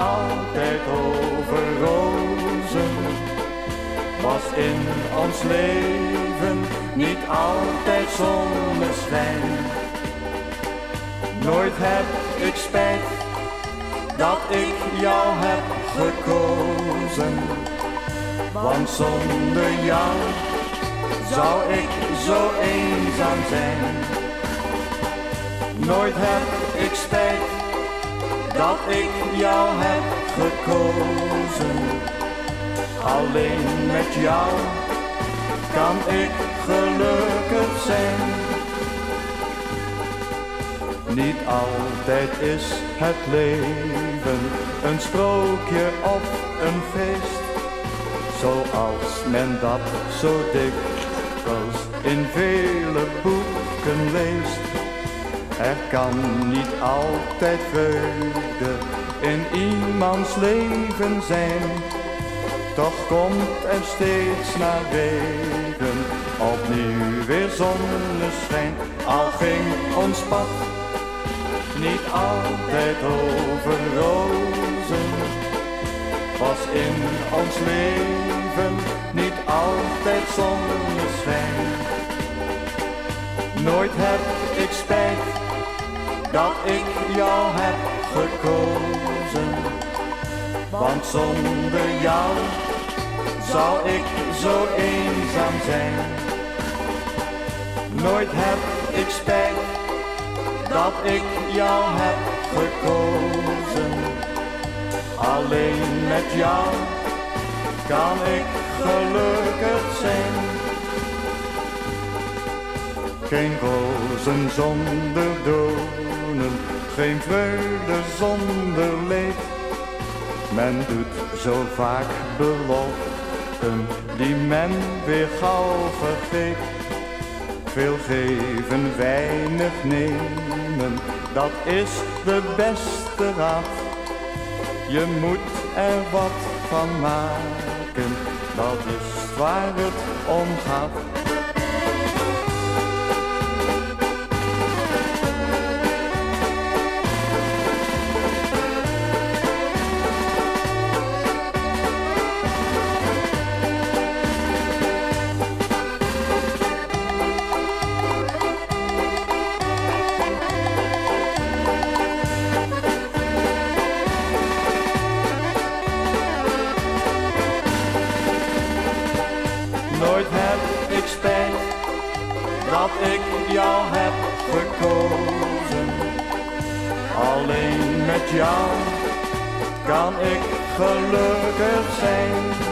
altijd over rozen. Was in ons leven niet altijd zonneschijn. Nooit heb ik spijt dat ik jou heb gekozen. Want zonder jou zou ik zo eenzaam zijn. Nooit heb ik spijt dat ik jou heb gekozen. Alleen met jou kan ik gelukkig zijn. Niet altijd is het leven een sprookje of een feest. Zoals men dat zo dikwijls in vele boeken leest. Er kan niet altijd vreugde in iemands leven zijn. Toch komt er steeds na regen opnieuw weer zonneschijn. Al ging ons pad niet altijd over rozen. Was in ons leven niet altijd zonneschijn. Nooit heb ik spijt dat ik jou heb gekozen. Want zonder jou zou ik zo eenzaam zijn. Nooit heb ik spijt dat ik jou heb gekozen. Alleen met jou kan ik gelukkig zijn. Geen rozen zonder geen vreugde zonder leed. Men doet zo vaak beloften die men weer gauw vergeet. Veel geven, weinig nemen, dat is de beste raad. Je moet er wat van maken, dat is waar het om gaat. Nooit heb ik spijt dat ik jou heb gekozen. Alleen met jou kan ik gelukkig zijn.